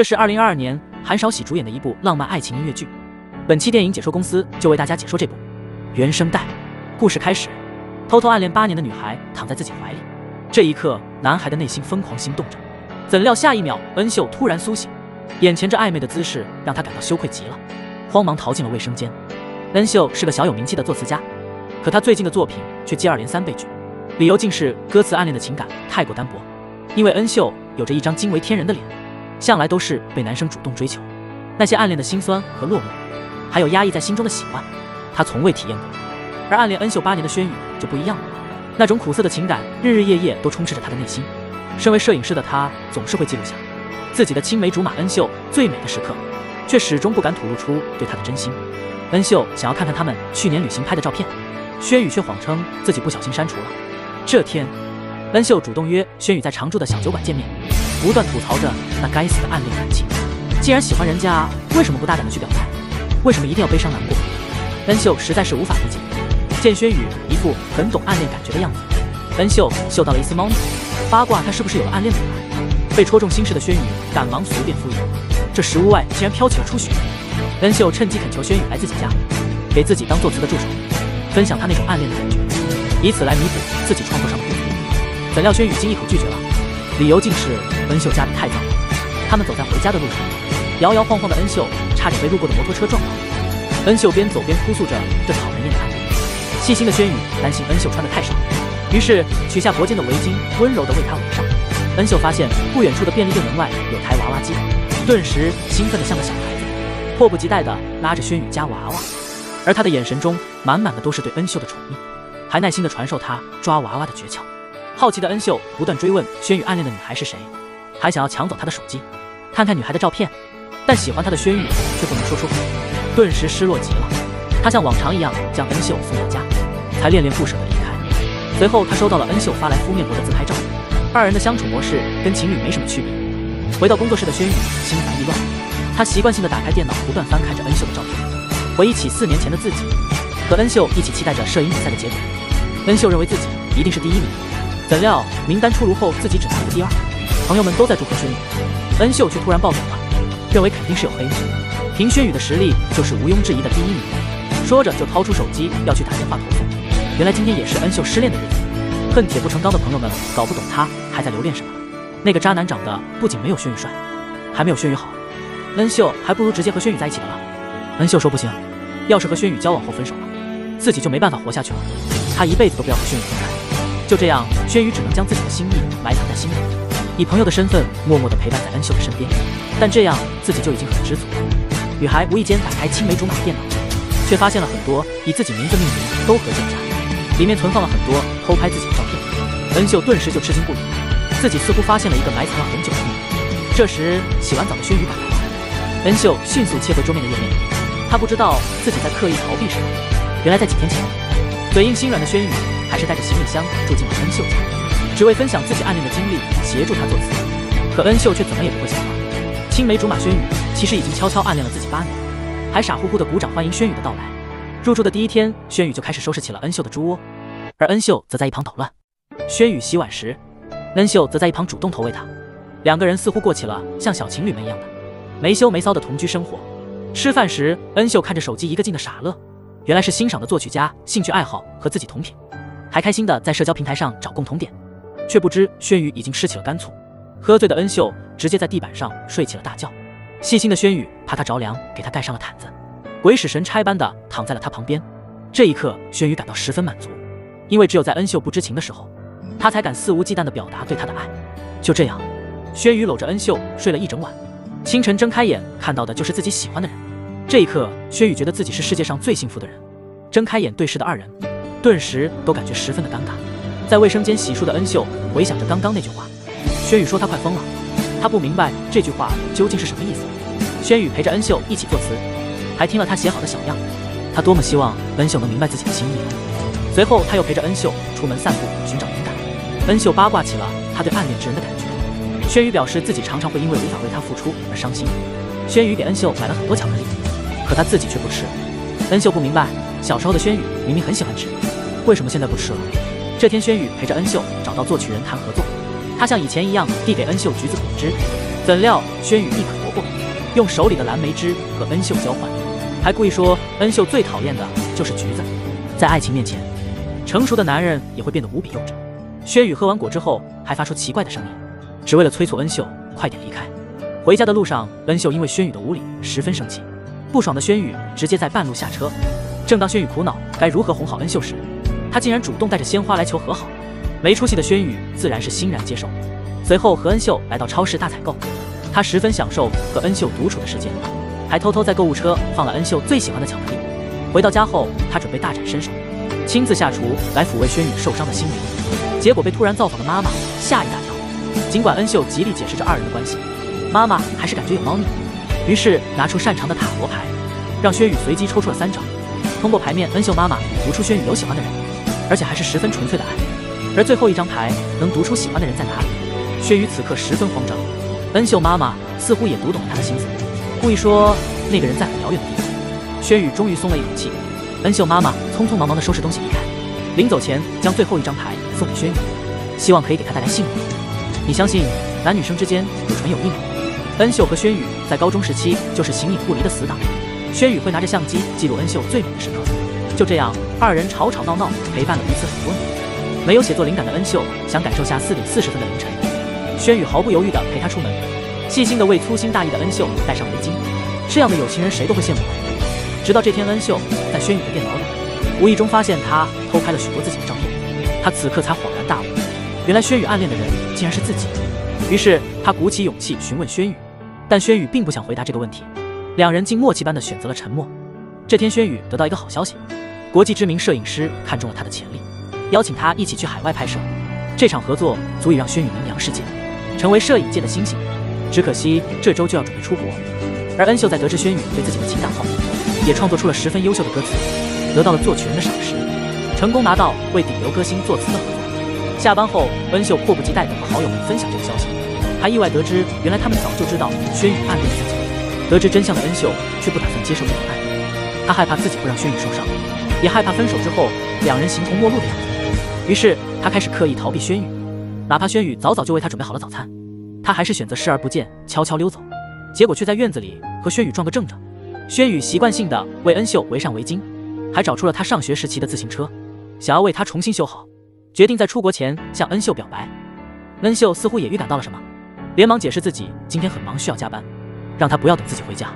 这是二零二二年韩少喜主演的一部浪漫爱情音乐剧。本期电影解说公司就为大家解说这部原声带。故事开始，偷偷暗恋八年的女孩躺在自己怀里，这一刻，男孩的内心疯狂心动着。怎料下一秒，恩秀突然苏醒，眼前这暧昧的姿势让他感到羞愧极了，慌忙逃进了卫生间。恩秀是个小有名气的作词家，可他最近的作品却接二连三被拒，理由竟是歌词暗恋的情感太过单薄。因为恩秀有着一张惊为天人的脸，向来都是被男生主动追求，那些暗恋的心酸和落寞，还有压抑在心中的喜欢，他从未体验过。而暗恋恩秀八年的轩宇就不一样了，那种苦涩的情感日日夜夜都充斥着他的内心。身为摄影师的他，总是会记录下自己的青梅竹马恩秀最美的时刻，却始终不敢吐露出对她的真心。恩秀想要看看他们去年旅行拍的照片，轩宇却谎称自己不小心删除了。这天，恩秀主动约轩宇在常住的小酒馆见面，不断吐槽着那该死的暗恋感情。既然喜欢人家，为什么不大胆的去表白？为什么一定要悲伤难过？恩秀实在是无法理解。见轩宇一副很懂暗恋感觉的样子，恩秀嗅到了一丝猫腻。八卦他是不是有了暗恋的女孩？被戳中心事的轩宇赶忙随便敷衍。这时屋外竟然飘起了初雪，恩秀趁机恳求轩宇来自己家，给自己当作词的助手，分享他那种暗恋的感觉，以此来弥补自己创作上的不足。怎料轩宇竟一口拒绝了，理由竟是恩秀家里太脏了。他们走在回家的路上，摇摇晃晃的恩秀差点被路过的摩托车撞到。恩秀边走边哭诉着这讨人厌的暗恋。细心的轩宇担心恩秀穿的太少。于是取下脖间的围巾，温柔地为她围上。恩秀发现不远处的便利店门外有台娃娃机，顿时兴奋得像个小孩子，迫不及待地拉着轩宇夹娃娃。而他的眼神中满满的都是对恩秀的宠溺，还耐心地传授她抓娃娃的诀窍。好奇的恩秀不断追问轩宇暗恋的女孩是谁，还想要抢走他的手机，看看女孩的照片。但喜欢他的轩宇却不能说出口，顿时失落极了。他像往常一样将恩秀送到家，才恋恋不舍地离开。随后，他收到了恩秀发来敷面膜的自拍照，二人的相处模式跟情侣没什么区别。回到工作室的轩宇心烦意乱，他习惯性的打开电脑，不断翻看着恩秀的照片，回忆起四年前的自己，和恩秀一起期待着摄影比赛的结果。恩秀认为自己一定是第一名，怎料名单出炉后，自己只拿了第二。朋友们都在祝贺轩宇，恩秀却突然暴走了，认为肯定是有黑幕，凭轩宇的实力就是毋庸置疑的第一名。说着就掏出手机要去打电话投诉。原来今天也是恩秀失恋的日子，恨铁不成钢的朋友们搞不懂他还在留恋什么。那个渣男长得不仅没有轩宇帅，还没有轩宇好，恩秀还不如直接和轩宇在一起的了。恩秀说不行，要是和轩宇交往后分手了，自己就没办法活下去了。他一辈子都不要和轩宇分开。就这样，轩宇只能将自己的心意埋藏在心里，以朋友的身份默默地陪伴在恩秀的身边。但这样自己就已经很知足了。女孩无意间打开青梅竹马的电脑，却发现了很多以自己名字命名都和键夹。里面存放了很多偷拍自己的照片，恩秀顿时就吃惊不已，自己似乎发现了一个埋藏了很久的秘密。这时，洗完澡的轩宇赶来了，恩秀迅速切回桌面的页面，他不知道自己在刻意逃避什么。原来在几天前，嘴硬心软的轩宇还是带着行李箱住进了恩秀家，只为分享自己暗恋的经历，协助他作词。可恩秀却怎么也不会想到，青梅竹马轩宇其实已经悄悄暗恋了自己八年，还傻乎乎的鼓掌欢迎轩宇的到来。入住的第一天，轩宇就开始收拾起了恩秀的猪窝。而恩秀则在一旁捣乱。轩宇洗碗时，恩秀则在一旁主动投喂他。两个人似乎过起了像小情侣们一样的没羞没臊的同居生活。吃饭时，恩秀看着手机一个劲的傻乐，原来是欣赏的作曲家兴趣爱好和自己同频，还开心的在社交平台上找共同点。却不知轩宇已经吃起了干醋。喝醉的恩秀直接在地板上睡起了大觉。细心的轩宇怕他着凉，给他盖上了毯子，鬼使神差般的躺在了他旁边。这一刻，轩宇感到十分满足。因为只有在恩秀不知情的时候，他才敢肆无忌惮的表达对他的爱。就这样，轩宇搂着恩秀睡了一整晚。清晨睁开眼，看到的就是自己喜欢的人。这一刻，轩宇觉得自己是世界上最幸福的人。睁开眼对视的二人，顿时都感觉十分的尴尬。在卫生间洗漱的恩秀回想着刚刚那句话，轩宇说他快疯了。他不明白这句话究竟是什么意思。轩宇陪着恩秀一起作词，还听了他写好的小样。他多么希望恩秀能明白自己的心意。随后，他又陪着恩秀出门散步，寻找灵感。恩秀八卦起了他对暗恋之人的感觉。轩宇表示自己常常会因为无法为他付出而伤心。轩宇给恩秀买了很多巧克力，可他自己却不吃。恩秀不明白，小时候的轩宇明明很喜欢吃，为什么现在不吃了？这天，轩宇陪着恩秀找到作曲人谈合作，他像以前一样递给恩秀橘子果汁，怎料轩宇一口夺过，用手里的蓝莓汁和恩秀交换，还故意说恩秀最讨厌的就是橘子。在爱情面前，成熟的男人也会变得无比幼稚。轩宇喝完果之后，还发出奇怪的声音，只为了催促恩秀快点离开。回家的路上，恩秀因为轩宇的无礼十分生气，不爽的轩宇直接在半路下车。正当轩宇苦恼该如何哄好恩秀时，他竟然主动带着鲜花来求和好。没出息的轩宇自然是欣然接受，随后和恩秀来到超市大采购。他十分享受和恩秀独处的时间，还偷偷在购物车放了恩秀最喜欢的巧克力。回到家后，他准备大展身手，亲自下厨来抚慰轩宇受伤的心灵。结果被突然造访的妈妈吓一大跳。尽管恩秀极力解释着二人的关系，妈妈还是感觉有猫腻，于是拿出擅长的塔罗牌，让轩宇随机抽出了三张。通过牌面，恩秀妈妈读出轩宇有喜欢的人，而且还是十分纯粹的爱。而最后一张牌能读出喜欢的人在哪里？轩宇此刻十分慌张。恩秀妈妈似乎也读懂了他的心思，故意说那个人在很遥远的地方。轩宇终于松了一口气。恩秀妈妈匆匆忙忙地收拾东西离开，临走前将最后一张牌送给轩宇，希望可以给他带来幸运。你相信男女生之间有纯有义吗？恩秀和轩宇在高中时期就是形影不离的死党。轩宇会拿着相机记录恩秀最美的时刻，就这样，二人吵吵闹闹，陪伴了彼此很多年。没有写作灵感的恩秀想感受下四点四十分的凌晨，轩宇毫不犹豫地陪她出门，细心地为粗心大意的恩秀戴上围巾。这样的有情人谁都会羡慕。直到这天，恩秀在轩宇的电脑里无意中发现他偷拍了许多自己的照片，他此刻才恍然大悟，原来轩宇暗恋的人竟然是自己。于是他鼓起勇气询问轩宇，但轩宇并不想回答这个问题。两人竟默契般的选择了沉默。这天，轩宇得到一个好消息，国际知名摄影师看中了他的潜力，邀请他一起去海外拍摄。这场合作足以让轩宇名扬世界，成为摄影界的星星。只可惜这周就要准备出国，而恩秀在得知轩宇对自己的情感后，也创作出了十分优秀的歌词，得到了作曲人的赏识，成功拿到为顶流歌星作词的合作。下班后，恩秀迫不及待地和好友们分享这个消息，还意外得知原来他们早就知道轩宇暗恋自己。得知真相的恩秀却不打算接受这种爱，她害怕自己会让轩宇受伤，也害怕分手之后两人形同陌路的样子。于是她开始刻意逃避轩宇，哪怕轩宇早早就为她准备好了早餐，她还是选择视而不见，悄悄溜走。结果却在院子里和轩宇撞个正着。轩宇习惯性的为恩秀围上围巾，还找出了他上学时骑的自行车，想要为她重新修好。决定在出国前向恩秀表白。恩秀似乎也预感到了什么，连忙解释自己今天很忙，需要加班。让他不要等自己回家。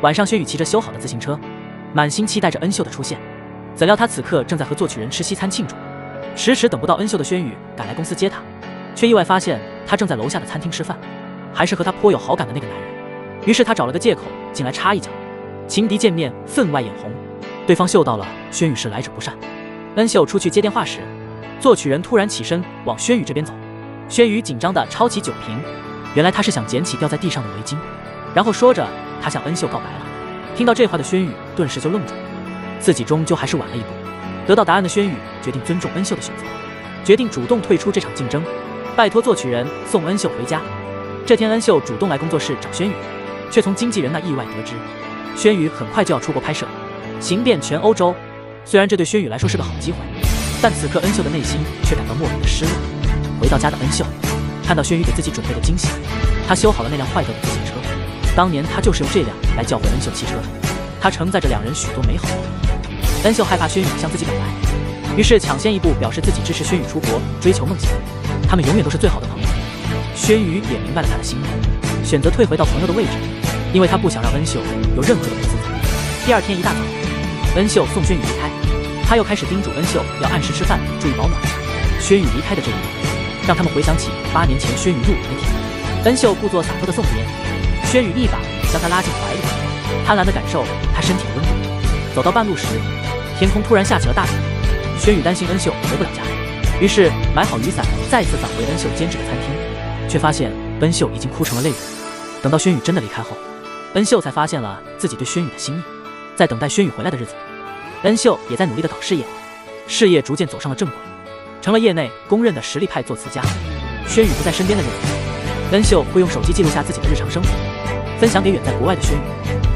晚上，轩宇骑着修好的自行车，满心期待着恩秀的出现。怎料他此刻正在和作曲人吃西餐庆祝，迟迟等不到恩秀的轩宇赶来公司接他，却意外发现他正在楼下的餐厅吃饭，还是和他颇有好感的那个男人。于是他找了个借口进来插一脚。情敌见面，分外眼红。对方嗅到了轩宇是来者不善。恩秀出去接电话时，作曲人突然起身往轩宇这边走。轩宇紧张地抄起酒瓶，原来他是想捡起掉在地上的围巾。然后说着，他向恩秀告白了。听到这话的轩宇顿时就愣住了，自己终究还是晚了一步。得到答案的轩宇决定尊重恩秀的选择，决定主动退出这场竞争，拜托作曲人送恩秀回家。这天，恩秀主动来工作室找轩宇，却从经纪人那意外得知，轩宇很快就要出国拍摄，行遍全欧洲。虽然这对轩宇来说是个好机会，但此刻恩秀的内心却感到莫名的失落。回到家的恩秀看到轩宇给自己准备的惊喜，他修好了那辆坏掉的自行车。当年他就是用这辆来叫回恩秀汽车的，他承载着两人许多美好。恩秀害怕轩宇向自己表白，于是抢先一步表示自己支持轩宇出国追求梦想，他们永远都是最好的朋友。轩宇也明白了他的心意，选择退回到朋友的位置，因为他不想让恩秀有任何的不自在。第二天一大早，恩秀送轩宇离开，他又开始叮嘱恩秀要按时吃饭，注意保暖。轩宇离开的这一幕，让他们回想起八年前轩宇入伍那天，恩秀故作洒脱的送别。轩宇一把将他拉进怀里，贪婪地感受他身体的温度。走到半路时，天空突然下起了大雨。轩宇担心恩秀回不了家，于是买好雨伞，再次返回恩秀兼职的餐厅，却发现恩秀已经哭成了泪人。等到轩宇真的离开后，恩秀才发现了自己对轩宇的心意。在等待轩宇回来的日子，恩秀也在努力地搞事业，事业逐渐走上了正轨，成了业内公认的实力派作词家。轩宇不在身边的日子。恩秀会用手机记录下自己的日常生活，分享给远在国外的轩宇。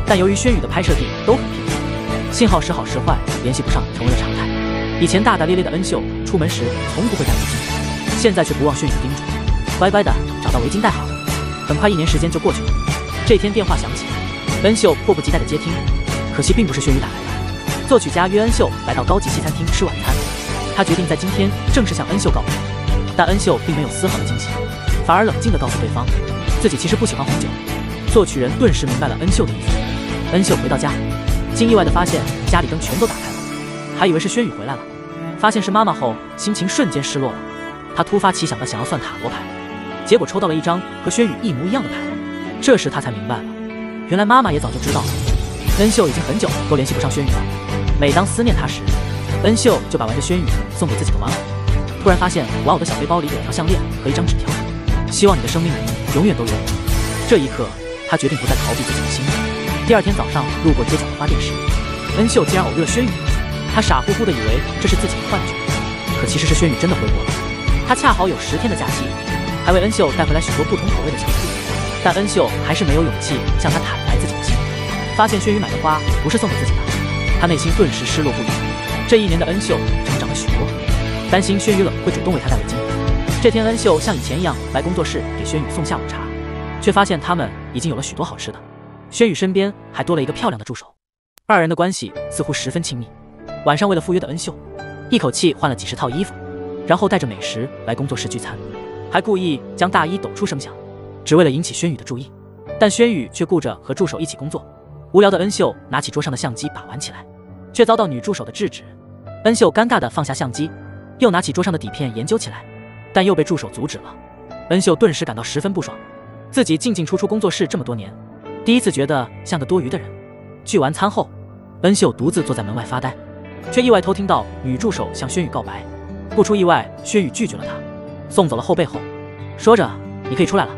但由于轩宇的拍摄地都很偏僻，信号时好时坏，联系不上成为了常态。以前大大咧咧的恩秀出门时从不会带围巾，现在却不忘轩宇叮嘱，乖乖的找到围巾戴好。很快一年时间就过去了。这天电话响起。恩秀迫不及待的接听，可惜并不是轩宇打来的。作曲家约恩秀来到高级西餐厅吃晚餐，他决定在今天正式向恩秀告白，但恩秀并没有丝毫的惊喜，反而冷静的告诉对方，自己其实不喜欢红酒。作曲人顿时明白了恩秀的意思。恩秀回到家，竟意外的发现家里灯全都打开了，还以为是轩宇回来了，发现是妈妈后，心情瞬间失落了。他突发奇想的想要算塔罗牌，结果抽到了一张和轩宇一模一样的牌。这时他才明白了，原来妈妈也早就知道了。恩秀已经很久都联系不上轩宇了，每当思念他时，恩秀就把玩着轩宇送给自己的玩偶。突然发现玩偶的小背包里有条项链和一张纸条，希望你的生命里永远都有我。这一刻，他决定不再逃避自己的心。第二天早上路过街角的花店时，恩秀竟然偶遇了轩宇，他傻乎乎的以为这是自己的幻觉，可其实是轩宇真的回国了。他恰好有十天的假期，还为恩秀带回来许多不同口味的巧克力，但恩秀还是没有勇气向他坦白自己的心。发现轩宇买的花不是送给自己的，他内心顿时失落不已。这一年的恩秀成长了许多，担心轩宇冷会主动为他带围巾。这天，恩秀像以前一样来工作室给轩宇送下午茶，却发现他们已经有了许多好吃的。轩宇身边还多了一个漂亮的助手，二人的关系似乎十分亲密。晚上为了赴约的恩秀，一口气换了几十套衣服。然后带着美食来工作室聚餐，还故意将大衣抖出声响，只为了引起轩宇的注意。但轩宇却顾着和助手一起工作，无聊的恩秀拿起桌上的相机把玩起来，却遭到女助手的制止。恩秀尴尬的放下相机，又拿起桌上的底片研究起来，但又被助手阻止了。恩秀顿时感到十分不爽，自己进进出出工作室这么多年，第一次觉得像个多余的人。聚完餐后，恩秀独自坐在门外发呆，却意外偷听到女助手向轩宇告白。不出意外，薛宇拒绝了他，送走了后背后，说着你可以出来了。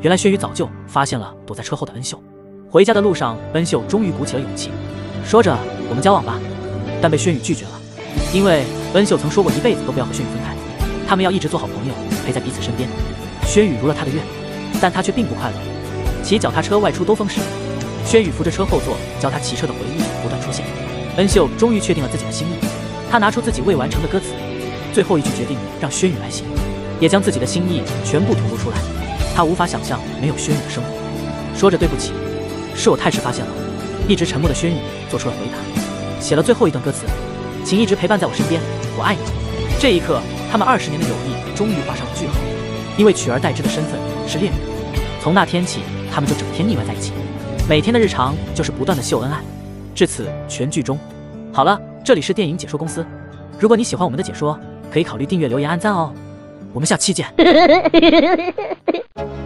原来薛宇早就发现了躲在车后的恩秀。回家的路上，恩秀终于鼓起了勇气，说着我们交往吧，但被轩宇拒绝了，因为恩秀曾说过一辈子都不要和轩宇分开，他们要一直做好朋友，陪在彼此身边。轩宇如了他的愿，但他却并不快乐。骑脚踏车外出兜风时，轩宇扶着车后座，教他骑车的回忆不断出现。恩秀终于确定了自己的心意，他拿出自己未完成的歌词。最后一句决定让轩宇来写，也将自己的心意全部吐露出来。他无法想象没有轩宇的生活。说着对不起，是我太迟发现了。一直沉默的轩宇做出了回答，写了最后一段歌词：请一直陪伴在我身边，我爱你。这一刻，他们二十年的友谊终于画上了句号。因为取而代之的身份是恋人，从那天起，他们就整天腻歪在一起，每天的日常就是不断的秀恩爱。至此，全剧终。好了，这里是电影解说公司。如果你喜欢我们的解说，可以考虑订阅、留言、按赞哦，我们下期见。